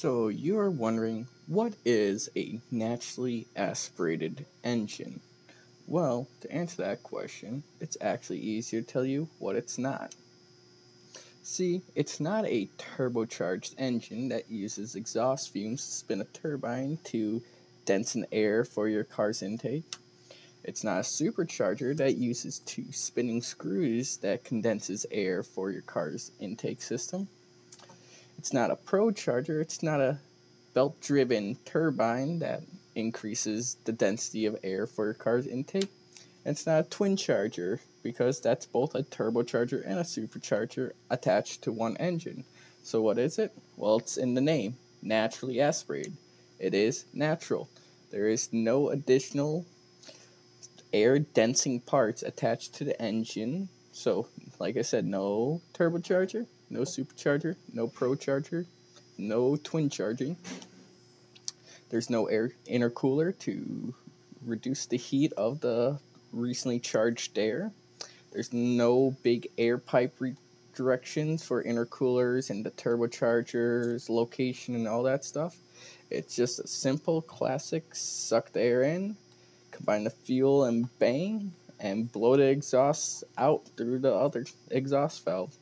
So you're wondering, what is a naturally aspirated engine? Well, to answer that question, it's actually easier to tell you what it's not. See, it's not a turbocharged engine that uses exhaust fumes to spin a turbine to densen air for your car's intake. It's not a supercharger that uses two spinning screws that condenses air for your car's intake system. It's not a ProCharger, it's not a belt driven turbine that increases the density of air for your car's intake. And it's not a twin charger because that's both a turbocharger and a supercharger attached to one engine. So, what is it? Well, it's in the name naturally aspirated. It is natural. There is no additional air densing parts attached to the engine. So, like I said, no turbocharger, no supercharger, no ProCharger, no twin charging. There's no air intercooler to reduce the heat of the recently charged air. There's no big air pipe redirections for intercoolers and the turbochargers, location, and all that stuff. It's just a simple, classic suck the air in, combine the fuel and bang, and blow the exhaust out through the other exhaust valve.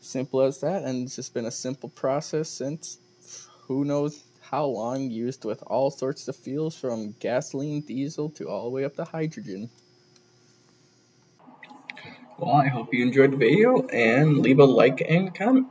Simple as that, and it's just been a simple process since who knows how long, used with all sorts of fuels from gasoline, diesel, to all the way up to hydrogen. Well, I hope you enjoyed the video and leave a like and comment.